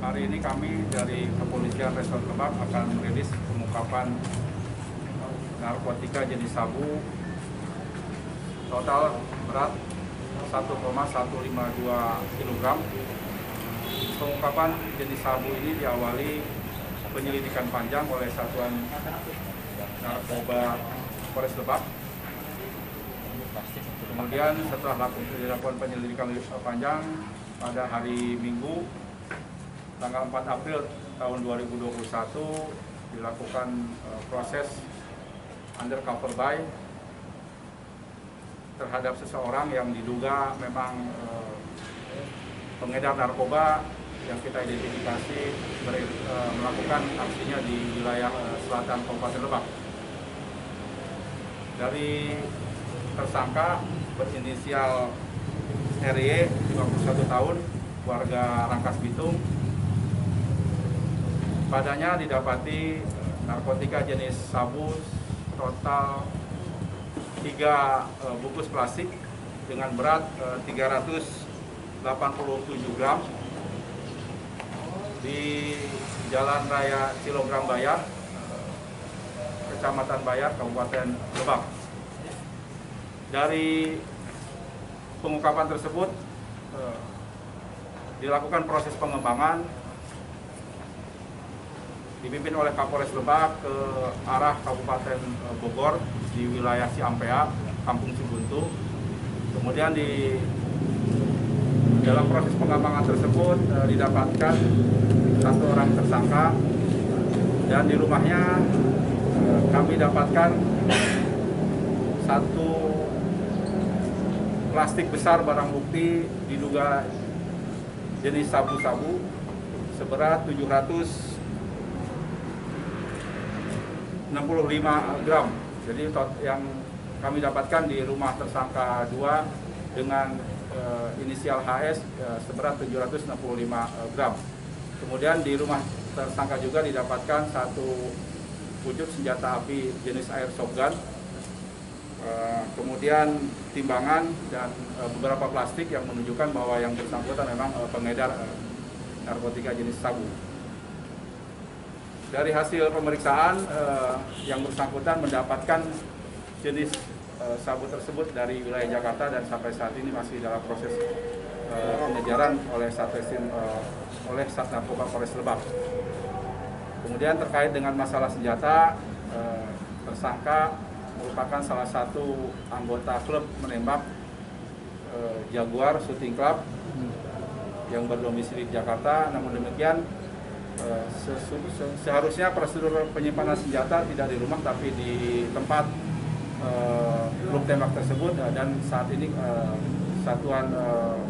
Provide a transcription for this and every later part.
Hari ini kami dari Kepolisian Resort Lebak akan merilis pengungkapan narkotika jenis sabu total berat 1,152 kg. Pengungkapan jenis sabu ini diawali penyelidikan panjang oleh Satuan Narkoba Polres Lebak. Kemudian setelah dilakukan penyelidikan lebih panjang pada hari Minggu tanggal 4 April tahun 2021 dilakukan uh, proses undercover buy terhadap seseorang yang diduga memang uh, pengedar narkoba yang kita identifikasi uh, melakukan aksinya di wilayah selatan Kabupaten Lebak. Dari tersangka berinisial RY 51 tahun warga Rangkas Bitung Padanya didapati eh, narkotika jenis sabu total 3 uh, bungkus plastik dengan berat uh, 387 gram di Jalan Raya Cilogram Bayar, Kecamatan Bayar, Kabupaten Lebak. Dari pengungkapan tersebut uh, dilakukan proses pengembangan dipimpin oleh Kapolres Lebak ke arah Kabupaten eh, Bogor di wilayah Ciampea, Kampung Cibuntu. Kemudian di dalam proses pengembangan tersebut eh, didapatkan satu orang tersangka dan di rumahnya eh, kami dapatkan satu plastik besar barang bukti diduga jenis sabu-sabu seberat 700 65 gram. Jadi yang kami dapatkan di rumah tersangka 2 dengan uh, inisial HS uh, seberat 765 gram. Kemudian di rumah tersangka juga didapatkan satu wujud senjata api jenis airsoft gun. Uh, kemudian timbangan dan uh, beberapa plastik yang menunjukkan bahwa yang bersangkutan memang uh, pengedar narkotika jenis sabu. Dari hasil pemeriksaan eh, yang bersangkutan mendapatkan jenis eh, sabu tersebut dari wilayah Jakarta dan sampai saat ini masih dalam proses eh, pengejaran oleh Satreskrim eh, oleh Sat Narkoba Polres Lebak. Kemudian terkait dengan masalah senjata, eh, tersangka merupakan salah satu anggota klub menembak eh, Jaguar Shooting Club yang berdomisili di Jakarta. Namun demikian Eh, seharusnya prosedur penyimpanan senjata tidak di rumah tapi di tempat uh, tembak tersebut uh, dan saat ini uh, satuan uh,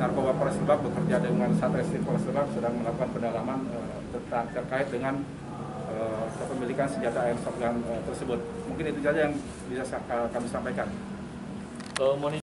narkoba Polres Lebak bekerja dengan Satreskrim Polres Lebak sedang melakukan pendalaman tentang terkait dengan uh, kepemilikan senjata airsoft gun uh, tersebut. Mungkin itu saja yang bisa kami sampaikan.